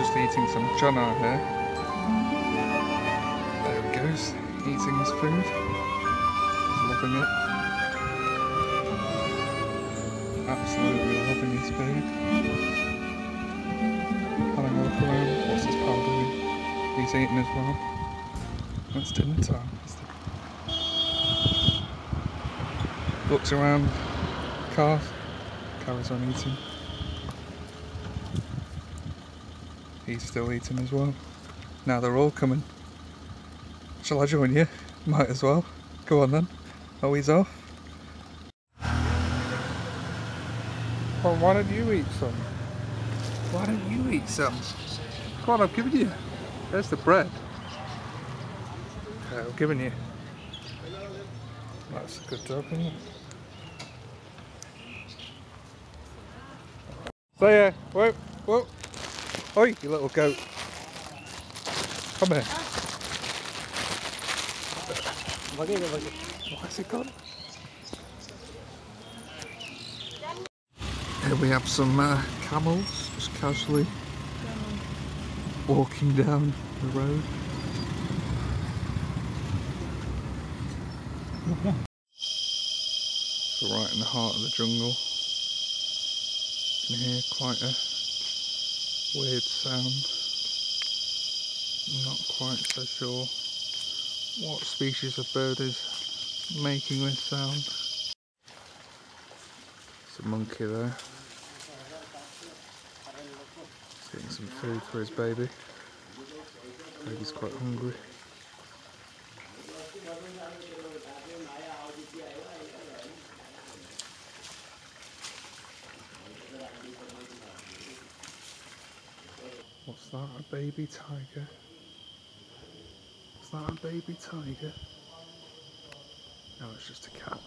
just eating some chana here. There he goes, eating his food. Loving it. Absolutely loving his food. Having a look around. What's his pal doing? He's eating as well. It's dinner time. Looks around, cars, carries on eating. He's still eating as well. Now they're all coming. Shall I join you? Might as well. Go on then. Oh, he's off. Well, why don't you eat some? Why don't you eat some? Come on, I've given you. There's the bread. Okay, I've given you. That's a good job, isn't it? So yeah, whoa, whoa. Oi, you little goat. Come here. At it, gone? Here we have some uh, camels just casually walking down the road. So right in the heart of the jungle. You can hear quite a weird sound. Not quite so sure what species of bird is making this sound. It's a monkey there. He's getting some food for his baby. Baby's quite hungry. What's that? A baby tiger? Is that a baby tiger? No, it's just a cat.